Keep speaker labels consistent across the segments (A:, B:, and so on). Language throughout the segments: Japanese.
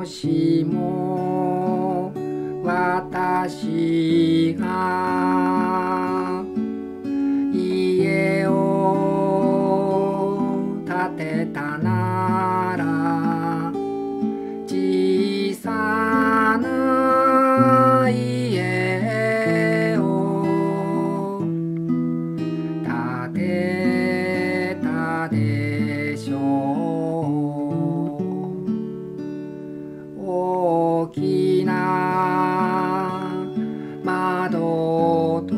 A: もしも私が家を建てたなら小さな家を建てたでしょう。大きな窓と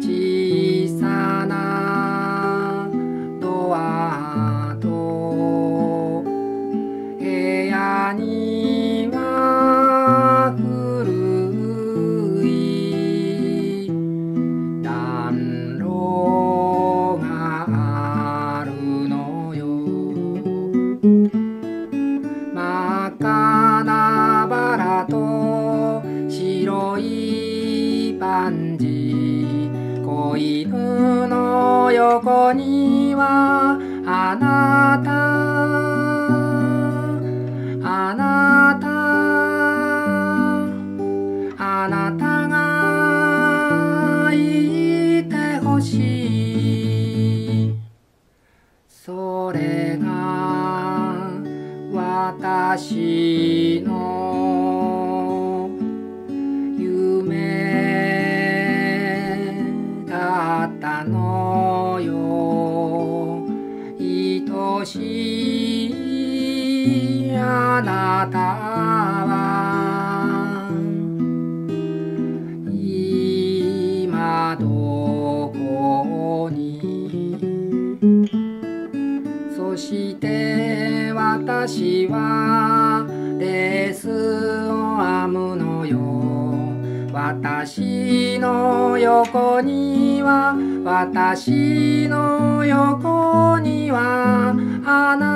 A: 小さなドアと部屋には古い暖炉があるのよ真っ赤なバラと白いパンジー。子犬の横にはあなた。あなた。あなたがいてほしい。それが私の夢だったのよ。愛しいあなたは今どこに？そして私はレースを編むのよ。私の横には私の横にはあな